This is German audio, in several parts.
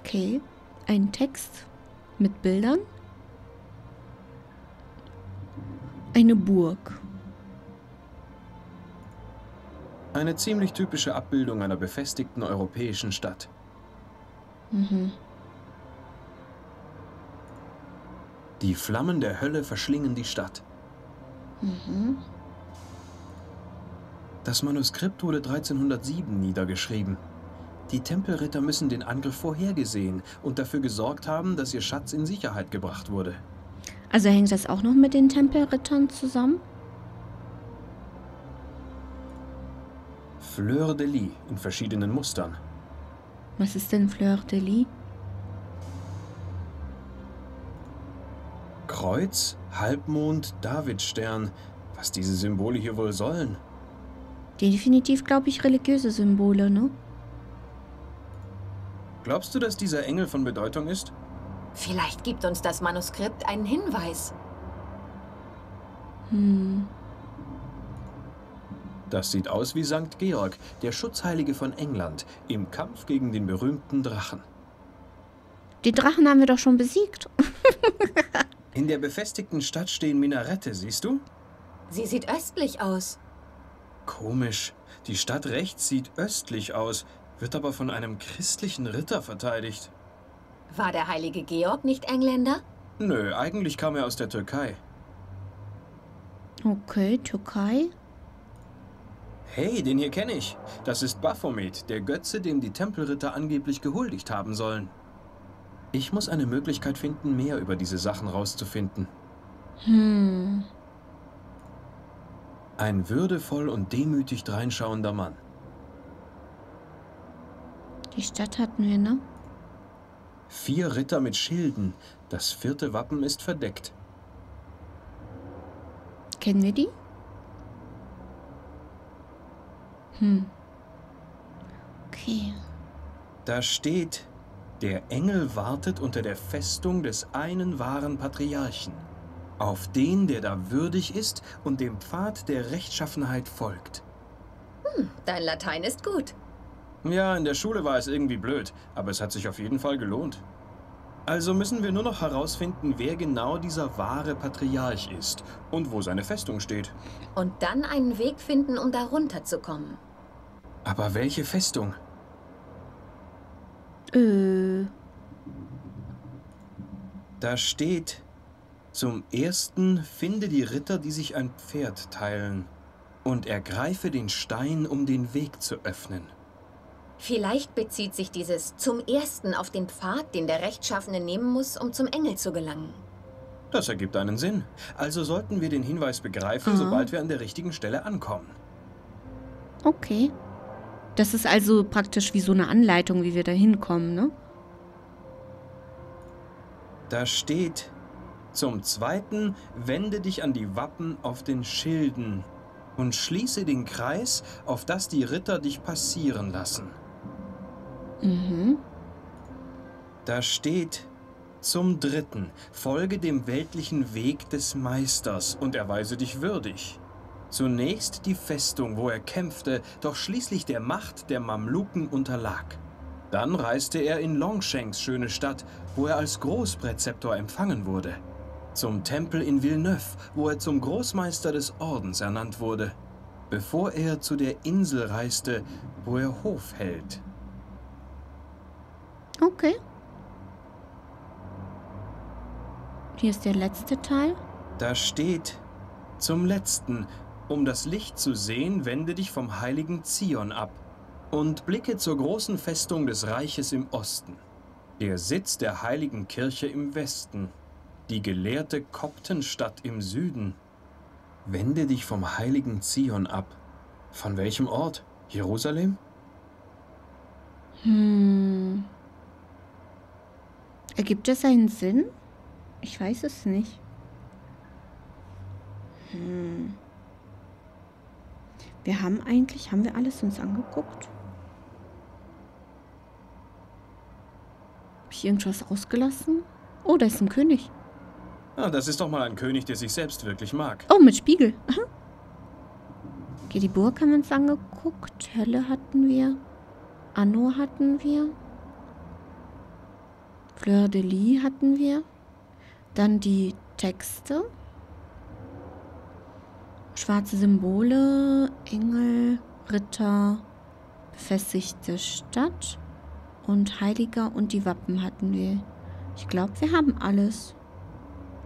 Okay. Ein Text mit Bildern. Eine Burg. Eine ziemlich typische Abbildung einer befestigten europäischen Stadt. Mhm. Die Flammen der Hölle verschlingen die Stadt. Mhm. Das Manuskript wurde 1307 niedergeschrieben. Die Tempelritter müssen den Angriff vorhergesehen und dafür gesorgt haben, dass ihr Schatz in Sicherheit gebracht wurde. Also hängt das auch noch mit den Tempelrittern zusammen? Fleur de Lis in verschiedenen Mustern. Was ist denn Fleur de Lis? Kreuz, Halbmond, Davidstern. Was diese Symbole hier wohl sollen? Definitiv, glaube ich, religiöse Symbole, ne? Glaubst du, dass dieser Engel von Bedeutung ist? Vielleicht gibt uns das Manuskript einen Hinweis. Hm. Das sieht aus wie St. Georg, der Schutzheilige von England, im Kampf gegen den berühmten Drachen. Die Drachen haben wir doch schon besiegt. In der befestigten Stadt stehen Minarette, siehst du? Sie sieht östlich aus. Komisch. Die Stadt rechts sieht östlich aus, wird aber von einem christlichen Ritter verteidigt. War der heilige Georg nicht Engländer? Nö, eigentlich kam er aus der Türkei. Okay, Türkei. Hey, den hier kenne ich. Das ist Baphomet, der Götze, dem die Tempelritter angeblich gehuldigt haben sollen. Ich muss eine Möglichkeit finden, mehr über diese Sachen rauszufinden. Hm. Ein würdevoll und demütig dreinschauender Mann. Die Stadt hatten wir, ne? Vier Ritter mit Schilden. Das vierte Wappen ist verdeckt. Kennen wir die? Hm. Okay. Da steht, der Engel wartet unter der Festung des einen wahren Patriarchen, auf den, der da würdig ist und dem Pfad der Rechtschaffenheit folgt. Hm, dein Latein ist gut. Ja, in der Schule war es irgendwie blöd, aber es hat sich auf jeden Fall gelohnt. Also müssen wir nur noch herausfinden, wer genau dieser wahre Patriarch ist und wo seine Festung steht. Und dann einen Weg finden, um da runterzukommen. Aber welche Festung? Äh. Da steht, zum ersten finde die Ritter, die sich ein Pferd teilen, und ergreife den Stein, um den Weg zu öffnen. Vielleicht bezieht sich dieses zum ersten auf den Pfad, den der Rechtschaffene nehmen muss, um zum Engel zu gelangen. Das ergibt einen Sinn. Also sollten wir den Hinweis begreifen, Aha. sobald wir an der richtigen Stelle ankommen. Okay. Das ist also praktisch wie so eine Anleitung, wie wir da hinkommen, ne? Da steht, zum Zweiten wende dich an die Wappen auf den Schilden und schließe den Kreis, auf das die Ritter dich passieren lassen. Mhm. Da steht, zum Dritten, folge dem weltlichen Weg des Meisters und erweise dich würdig. Zunächst die Festung, wo er kämpfte, doch schließlich der Macht der Mamluken unterlag. Dann reiste er in Longshanks schöne Stadt, wo er als Großpräzeptor empfangen wurde. Zum Tempel in Villeneuve, wo er zum Großmeister des Ordens ernannt wurde, bevor er zu der Insel reiste, wo er Hof hält. Okay. Hier ist der letzte Teil. Da steht, zum letzten, um das Licht zu sehen, wende dich vom heiligen Zion ab und blicke zur großen Festung des Reiches im Osten, der Sitz der heiligen Kirche im Westen, die gelehrte Koptenstadt im Süden. Wende dich vom heiligen Zion ab. Von welchem Ort? Jerusalem? Hm. Ergibt das einen Sinn? Ich weiß es nicht. Hm. Wir haben eigentlich, haben wir alles uns angeguckt? Habe ich irgendwas ausgelassen? Oh, da ist ein König. Ah, das ist doch mal ein König, der sich selbst wirklich mag. Oh, mit Spiegel. Aha. Okay, die Burg haben wir uns angeguckt. Hölle hatten wir. Anno hatten wir. Fleur de Lis hatten wir. Dann die Texte. Schwarze Symbole, Engel, Ritter, befestigte Stadt und Heiliger und die Wappen hatten wir. Ich glaube, wir haben alles.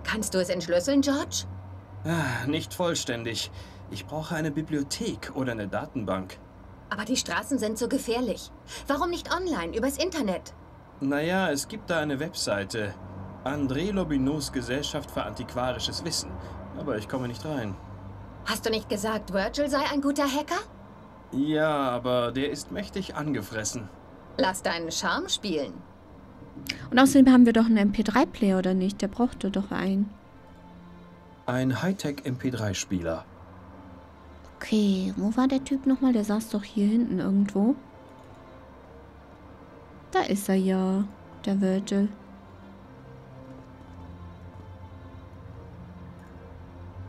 Kannst du es entschlüsseln, George? Ah, nicht vollständig. Ich brauche eine Bibliothek oder eine Datenbank. Aber die Straßen sind so gefährlich. Warum nicht online, übers Internet? Naja, es gibt da eine Webseite. André Lobinows Gesellschaft für antiquarisches Wissen. Aber ich komme nicht rein. Hast du nicht gesagt, Virgil sei ein guter Hacker? Ja, aber der ist mächtig angefressen. Lass deinen Charme spielen. Und außerdem haben wir doch einen MP3-Player, oder nicht? Der brauchte doch einen. Ein Hightech MP3-Spieler. Okay, wo war der Typ nochmal? Der saß doch hier hinten irgendwo. Da ist er ja, der Virgil.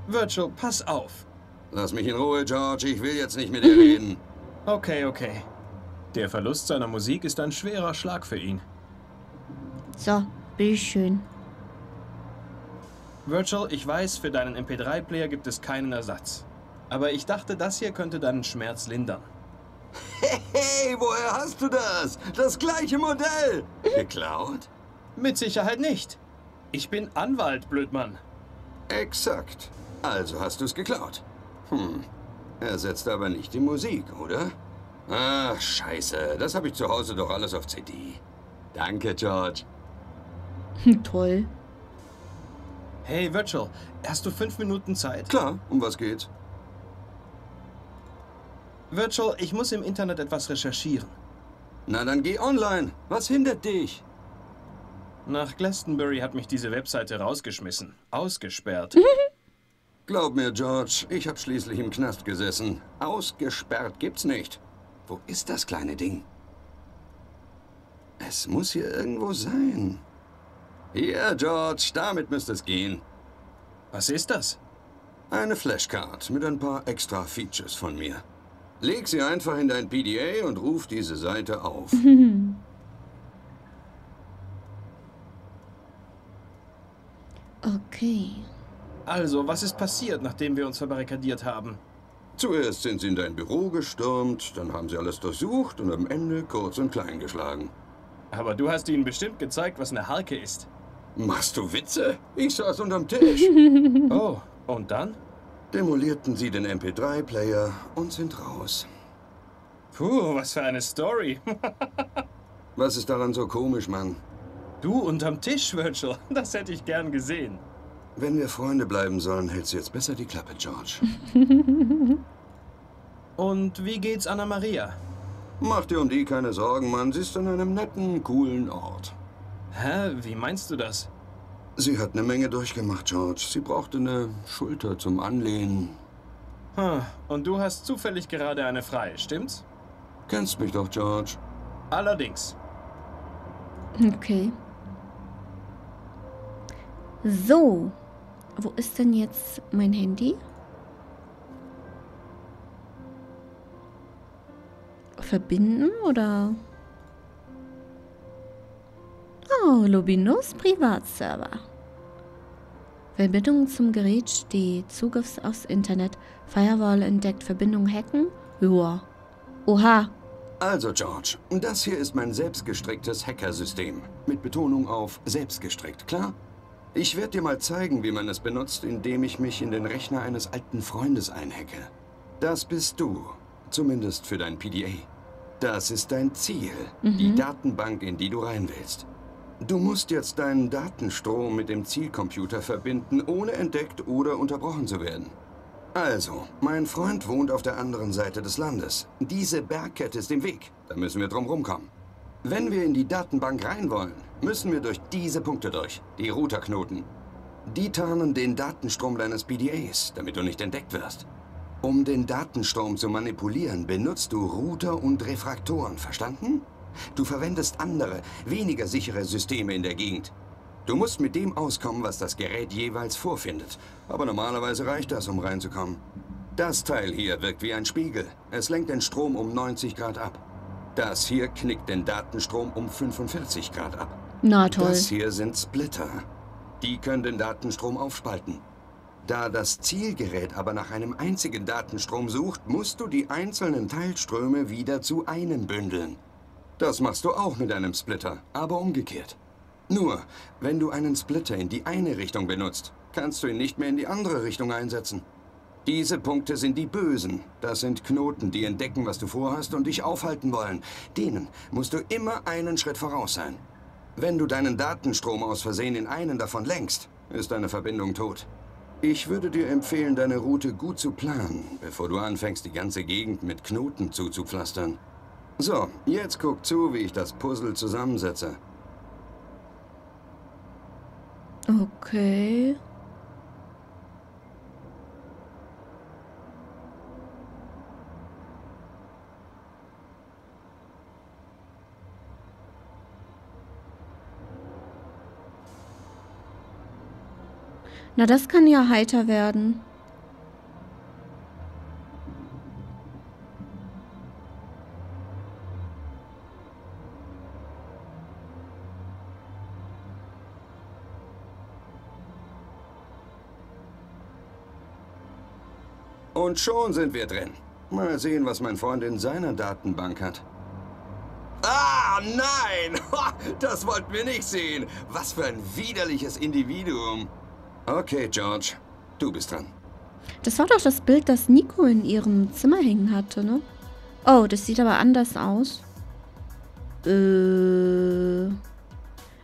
Virgil, pass auf. Lass mich in Ruhe, George. Ich will jetzt nicht mit dir reden. Okay, okay. Der Verlust seiner Musik ist ein schwerer Schlag für ihn. So, bitteschön. Virgil, ich weiß, für deinen MP3-Player gibt es keinen Ersatz. Aber ich dachte, das hier könnte deinen Schmerz lindern. Hey, woher hast du das? Das gleiche Modell. Geklaut? Mit Sicherheit nicht. Ich bin Anwalt, Blödmann. Exakt. Also hast du es geklaut. Hm. Ersetzt aber nicht die Musik, oder? Ach, scheiße. Das habe ich zu Hause doch alles auf CD. Danke, George. Toll. Hey, Virgil, hast du fünf Minuten Zeit? Klar, um was geht's? Virgil, ich muss im Internet etwas recherchieren. Na dann geh online. Was hindert dich? Nach Glastonbury hat mich diese Webseite rausgeschmissen. Ausgesperrt. Glaub mir, George, ich habe schließlich im Knast gesessen. Ausgesperrt gibt's nicht. Wo ist das kleine Ding? Es muss hier irgendwo sein. Hier, George, damit müsste es gehen. Was ist das? Eine Flashcard mit ein paar extra Features von mir. Leg sie einfach in dein PDA und ruf diese Seite auf. Okay. Also, was ist passiert, nachdem wir uns verbarrikadiert haben? Zuerst sind sie in dein Büro gestürmt, dann haben sie alles durchsucht und am Ende kurz und klein geschlagen. Aber du hast ihnen bestimmt gezeigt, was eine Harke ist. Machst du Witze? Ich saß unterm Tisch. Oh, und dann? Demolierten sie den MP3-Player und sind raus. Puh, was für eine Story. Was ist daran so komisch, Mann? Du unterm Tisch, Virgil. Das hätte ich gern gesehen. Wenn wir Freunde bleiben sollen, hältst du jetzt besser die Klappe, George. Und wie geht's Anna Maria? Mach dir um die keine Sorgen, Mann. Sie ist an einem netten, coolen Ort. Hä? Wie meinst du das? Sie hat eine Menge durchgemacht, George. Sie brauchte eine Schulter zum Anlehnen. Hm. Und du hast zufällig gerade eine frei, stimmt's? Kennst mich doch, George. Allerdings. Okay. So. Wo ist denn jetzt mein Handy? Verbinden oder? Oh, Lobinos Privatserver. Verbindung zum Gerät steht. Zugriff aufs Internet. Firewall entdeckt. Verbindung hacken? Joa. Oha. Also, George, das hier ist mein selbstgestricktes Hackersystem. Mit Betonung auf selbstgestrickt, klar? Ich werde dir mal zeigen, wie man es benutzt, indem ich mich in den Rechner eines alten Freundes einhacke. Das bist du. Zumindest für dein PDA. Das ist dein Ziel. Die Datenbank, in die du rein willst. Du musst jetzt deinen Datenstrom mit dem Zielcomputer verbinden, ohne entdeckt oder unterbrochen zu werden. Also, mein Freund wohnt auf der anderen Seite des Landes. Diese Bergkette ist im Weg. Da müssen wir drum rumkommen. Wenn wir in die Datenbank rein wollen, müssen wir durch diese Punkte durch, die Routerknoten. Die tarnen den Datenstrom deines PDAs, damit du nicht entdeckt wirst. Um den Datenstrom zu manipulieren, benutzt du Router und Refraktoren, verstanden? Du verwendest andere, weniger sichere Systeme in der Gegend. Du musst mit dem auskommen, was das Gerät jeweils vorfindet. Aber normalerweise reicht das, um reinzukommen. Das Teil hier wirkt wie ein Spiegel. Es lenkt den Strom um 90 Grad ab. Das hier knickt den Datenstrom um 45 Grad ab. Na toll. Das hier sind Splitter. Die können den Datenstrom aufspalten. Da das Zielgerät aber nach einem einzigen Datenstrom sucht, musst du die einzelnen Teilströme wieder zu einem bündeln. Das machst du auch mit einem Splitter, aber umgekehrt. Nur, wenn du einen Splitter in die eine Richtung benutzt, kannst du ihn nicht mehr in die andere Richtung einsetzen. Diese Punkte sind die Bösen. Das sind Knoten, die entdecken, was du vorhast und dich aufhalten wollen. Denen musst du immer einen Schritt voraus sein. Wenn du deinen Datenstrom aus Versehen in einen davon lenkst, ist deine Verbindung tot. Ich würde dir empfehlen, deine Route gut zu planen, bevor du anfängst, die ganze Gegend mit Knoten zuzupflastern. So, jetzt guck zu, wie ich das Puzzle zusammensetze. Okay. Na, das kann ja heiter werden. Und schon sind wir drin. Mal sehen, was mein Freund in seiner Datenbank hat. Ah, nein! Das wollten wir nicht sehen. Was für ein widerliches Individuum. Okay, George, du bist dran. Das war doch das Bild, das Nico in ihrem Zimmer hängen hatte, ne? Oh, das sieht aber anders aus. Äh.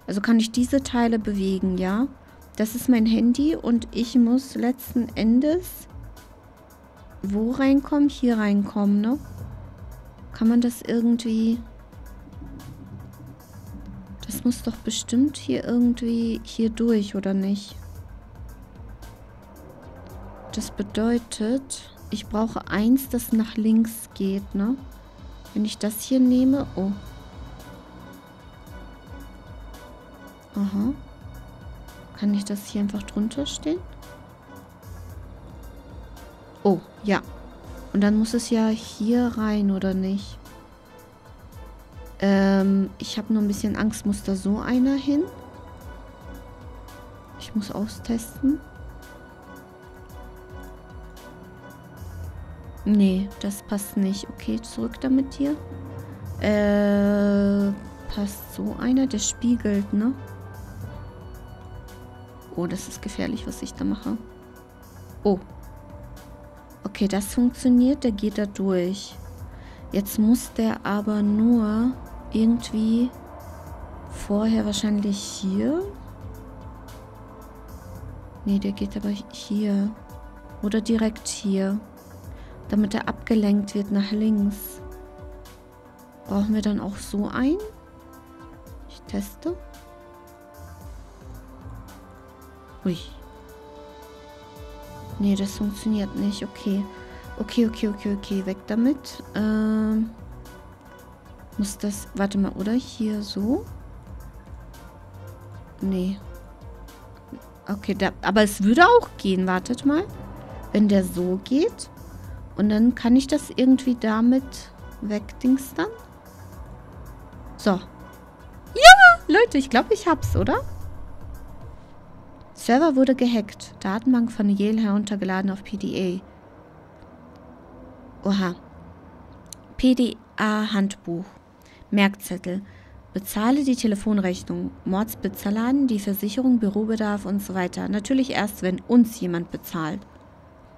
Also kann ich diese Teile bewegen, ja? Das ist mein Handy und ich muss letzten Endes wo reinkommen? Hier reinkommen, ne? Kann man das irgendwie... Das muss doch bestimmt hier irgendwie hier durch, oder nicht? Das bedeutet, ich brauche eins, das nach links geht, ne? Wenn ich das hier nehme... Oh. Aha. Kann ich das hier einfach drunter stehen? Oh, ja. Und dann muss es ja hier rein, oder nicht? Ähm, ich habe nur ein bisschen Angst. Muss da so einer hin? Ich muss austesten. Nee, das passt nicht. Okay, zurück damit hier. Äh, passt so einer? Der spiegelt, ne? Oh, das ist gefährlich, was ich da mache. Oh, Okay, das funktioniert. Der geht da durch. Jetzt muss der aber nur irgendwie vorher wahrscheinlich hier. Nee, der geht aber hier. Oder direkt hier. Damit er abgelenkt wird nach links. Brauchen wir dann auch so ein? Ich teste. Ui. Nee, das funktioniert nicht. Okay. Okay, okay, okay, okay. Weg damit. Ähm, muss das... Warte mal, oder? Hier so? Nee. Okay, da, aber es würde auch gehen. Wartet mal. Wenn der so geht. Und dann kann ich das irgendwie damit wegdingstern. So. Ja, Leute, ich glaube, ich hab's, oder? Server wurde gehackt. Datenbank von Yale heruntergeladen auf PDA. Oha. PDA-Handbuch. Merkzettel. Bezahle die Telefonrechnung, Mordsbezahlladen, die Versicherung, Bürobedarf und so weiter. Natürlich erst, wenn uns jemand bezahlt.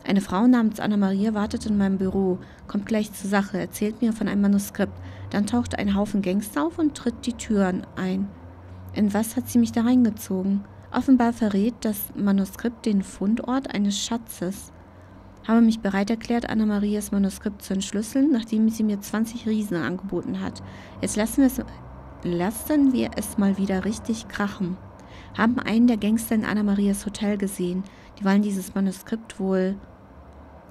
Eine Frau namens Anna-Maria wartet in meinem Büro, kommt gleich zur Sache, erzählt mir von einem Manuskript. Dann taucht ein Haufen Gangster auf und tritt die Türen ein. In was hat sie mich da reingezogen? Offenbar verrät das Manuskript den Fundort eines Schatzes. Habe mich bereit erklärt, Anna-Marias Manuskript zu entschlüsseln, nachdem sie mir 20 Riesen angeboten hat. Jetzt lassen wir, es, lassen wir es mal wieder richtig krachen. Haben einen der Gangster in Anna-Marias Hotel gesehen. Die wollen dieses Manuskript wohl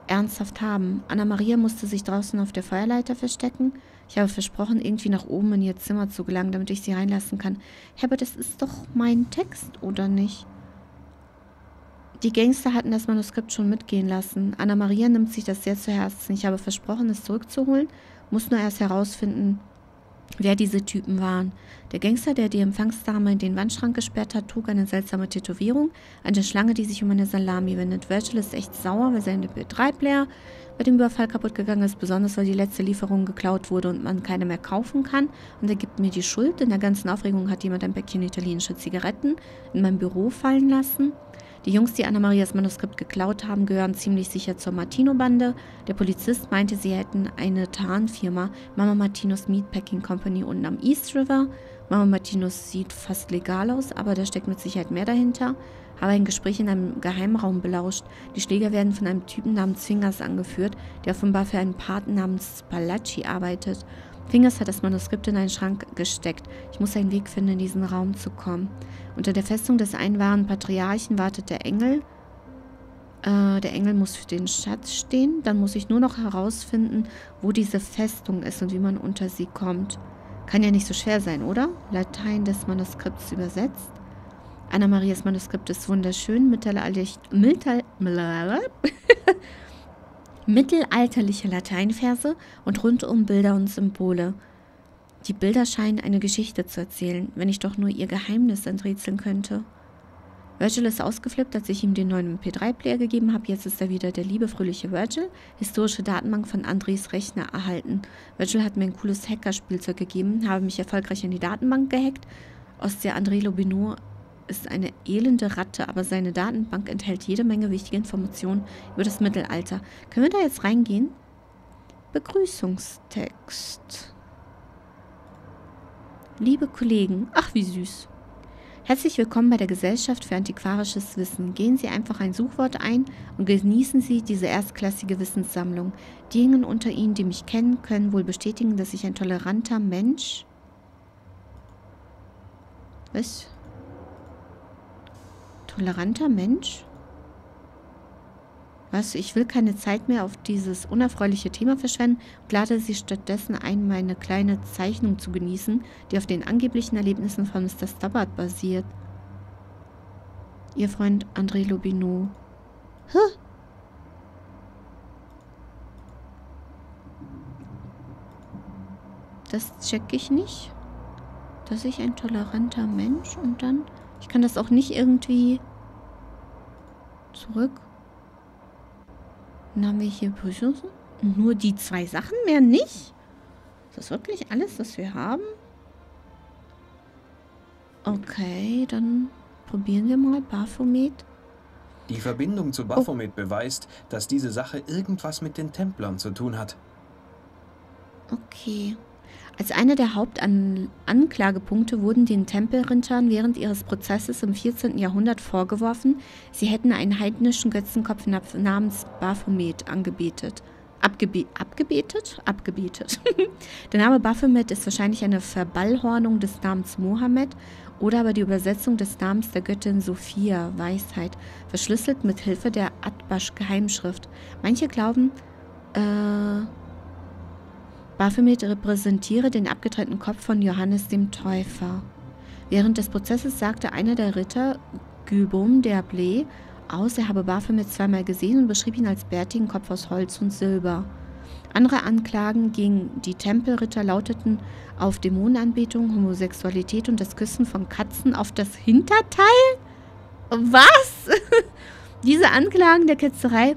ernsthaft haben. Anna-Maria musste sich draußen auf der Feuerleiter verstecken. Ich habe versprochen, irgendwie nach oben in ihr Zimmer zu gelangen, damit ich sie reinlassen kann. Herbert, das ist doch mein Text, oder nicht? Die Gangster hatten das Manuskript schon mitgehen lassen. Anna-Maria nimmt sich das sehr zu Herzen. Ich habe versprochen, es zurückzuholen, muss nur erst herausfinden, wer diese Typen waren. Der Gangster, der die Empfangsdame in den Wandschrank gesperrt hat, trug eine seltsame Tätowierung, eine Schlange, die sich um eine Salami wendet. Virgil ist echt sauer, weil sein MP3-Player bei dem Überfall kaputt gegangen ist, besonders weil die letzte Lieferung geklaut wurde und man keine mehr kaufen kann. Und er gibt mir die Schuld. In der ganzen Aufregung hat jemand ein Päckchen italienische Zigaretten in mein Büro fallen lassen. Die Jungs, die Anna-Marias Manuskript geklaut haben, gehören ziemlich sicher zur Martino-Bande. Der Polizist meinte, sie hätten eine Tarnfirma, Mama Martinos Meatpacking Company unten am East River. Mama Martinos sieht fast legal aus, aber da steckt mit Sicherheit mehr dahinter. Habe ein Gespräch in einem Geheimraum belauscht. Die Schläger werden von einem Typen namens Fingers angeführt, der offenbar für einen Paten namens Spalacci arbeitet. Fingers hat das Manuskript in einen Schrank gesteckt. Ich muss einen Weg finden, in diesen Raum zu kommen. Unter der Festung des einen wahren Patriarchen wartet der Engel. Äh, der Engel muss für den Schatz stehen. Dann muss ich nur noch herausfinden, wo diese Festung ist und wie man unter sie kommt. Kann ja nicht so schwer sein, oder? Latein des Manuskripts übersetzt. Anna-Marias Manuskript ist wunderschön, mittelalterlich, mittel, mittelalterliche Lateinverse und rundum Bilder und Symbole. Die Bilder scheinen eine Geschichte zu erzählen, wenn ich doch nur ihr Geheimnis enträtseln könnte. Virgil ist ausgeflippt, als ich ihm den neuen MP3-Player gegeben habe. Jetzt ist er wieder der liebe, fröhliche Virgil. Historische Datenbank von Andres Rechner erhalten. Virgil hat mir ein cooles Hackerspielzeug gegeben, habe mich erfolgreich in die Datenbank gehackt. Aus der André Lobinot ist eine elende Ratte, aber seine Datenbank enthält jede Menge wichtige Informationen über das Mittelalter. Können wir da jetzt reingehen? Begrüßungstext. Liebe Kollegen, ach wie süß. Herzlich willkommen bei der Gesellschaft für antiquarisches Wissen. Gehen Sie einfach ein Suchwort ein und genießen Sie diese erstklassige Wissenssammlung. Diejenigen unter Ihnen, die mich kennen, können wohl bestätigen, dass ich ein toleranter Mensch. Was? Toleranter Mensch? Was? Ich will keine Zeit mehr auf dieses unerfreuliche Thema verschwenden und lade Sie stattdessen ein, meine kleine Zeichnung zu genießen, die auf den angeblichen Erlebnissen von Mr. Stubbard basiert. Ihr Freund André Lobineau. Hä? Das check ich nicht. Dass ich ein toleranter Mensch und dann... Ich kann das auch nicht irgendwie zurück. Dann haben wir hier Prüfungen. Nur die zwei Sachen, mehr nicht? Ist das wirklich alles, was wir haben? Okay, dann probieren wir mal Baphomet. Die Verbindung zu Baphomet oh. beweist, dass diese Sache irgendwas mit den Templern zu tun hat. Okay. Als einer der Hauptanklagepunkte wurden den Tempelrittern während ihres Prozesses im 14. Jahrhundert vorgeworfen, sie hätten einen heidnischen Götzenkopf namens Baphomet angebetet. Abgebe abgebetet? Abgebetet. der Name Baphomet ist wahrscheinlich eine Verballhornung des Namens Mohammed oder aber die Übersetzung des Namens der Göttin Sophia, Weisheit, verschlüsselt mit Hilfe der Atbasch-Geheimschrift. Manche glauben, äh, Baphomet repräsentiere den abgetrennten Kopf von Johannes dem Täufer. Während des Prozesses sagte einer der Ritter, Gubum d'Herblay, aus, er habe Baphomet zweimal gesehen und beschrieb ihn als bärtigen Kopf aus Holz und Silber. Andere Anklagen gegen die Tempelritter lauteten auf Dämonenanbetung, Homosexualität und das Küssen von Katzen auf das Hinterteil? Was? Diese Anklagen der Ketzerei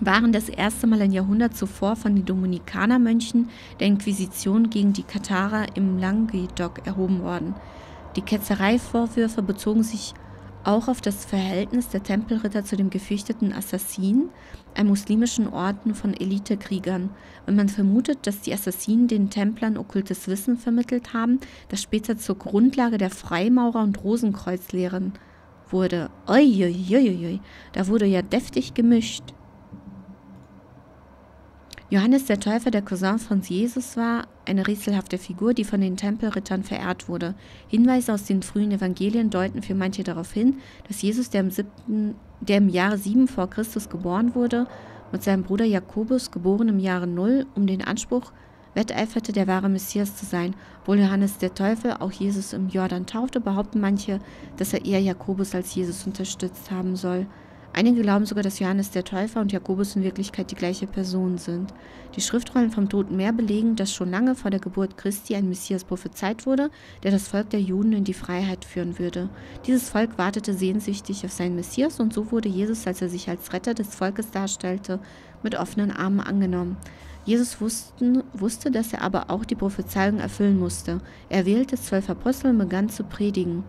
waren das erste Mal ein Jahrhundert zuvor von den Dominikanermönchen der Inquisition gegen die Katharer im Languedoc erhoben worden. Die Ketzereivorwürfe bezogen sich auch auf das Verhältnis der Tempelritter zu dem gefürchteten Assassinen, einem muslimischen Orden von Elitekriegern. Wenn man vermutet, dass die Assassinen den Templern okkultes Wissen vermittelt haben, das später zur Grundlage der Freimaurer- und Rosenkreuzlehren wurde. Uiuiuiui, da wurde ja deftig gemischt. Johannes der Täufer, der Cousin von Jesus war, eine rätselhafte Figur, die von den Tempelrittern verehrt wurde. Hinweise aus den frühen Evangelien deuten für manche darauf hin, dass Jesus, der im, siebten, der im Jahre 7 vor Christus geboren wurde, mit seinem Bruder Jakobus, geboren im Jahre 0, um den Anspruch wetteiferte, der wahre Messias zu sein. Obwohl Johannes der Täufer auch Jesus im Jordan taufte, behaupten manche, dass er eher Jakobus als Jesus unterstützt haben soll. Einige glauben sogar, dass Johannes der Täufer und Jakobus in Wirklichkeit die gleiche Person sind. Die Schriftrollen vom Toten Meer belegen, dass schon lange vor der Geburt Christi ein Messias prophezeit wurde, der das Volk der Juden in die Freiheit führen würde. Dieses Volk wartete sehnsüchtig auf seinen Messias und so wurde Jesus, als er sich als Retter des Volkes darstellte, mit offenen Armen angenommen. Jesus wussten, wusste, dass er aber auch die Prophezeiung erfüllen musste. Er wählte zwölf Apostel und begann zu predigen.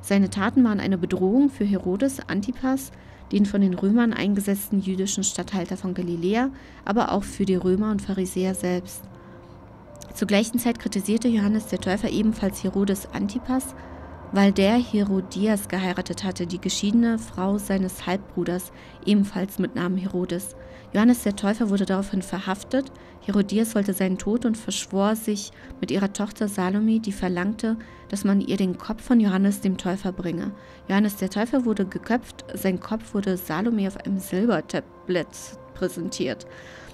Seine Taten waren eine Bedrohung für Herodes Antipas, den von den Römern eingesetzten jüdischen Statthalter von Galiläa, aber auch für die Römer und Pharisäer selbst. Zur gleichen Zeit kritisierte Johannes der Täufer ebenfalls Herodes Antipas, weil der Herodias geheiratet hatte, die geschiedene Frau seines Halbbruders, ebenfalls mit Namen Herodes. Johannes der Täufer wurde daraufhin verhaftet. Herodias wollte seinen Tod und verschwor sich mit ihrer Tochter Salome, die verlangte, dass man ihr den Kopf von Johannes dem Täufer bringe. Johannes der Täufer wurde geköpft, sein Kopf wurde Salome auf einem Silbertablett präsentiert.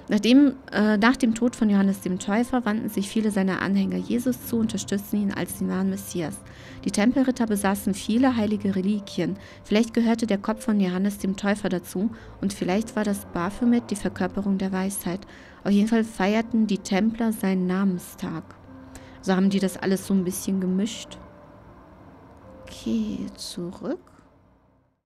Nachdem, äh, nach dem Tod von Johannes dem Täufer wandten sich viele seiner Anhänger Jesus zu und unterstützten ihn als den wahren Messias. Die Tempelritter besaßen viele heilige Reliquien. Vielleicht gehörte der Kopf von Johannes dem Täufer dazu und vielleicht war das Baphomet die Verkörperung der Weisheit. Auf jeden Fall feierten die Templer seinen Namenstag. So haben die das alles so ein bisschen gemischt. Okay, zurück.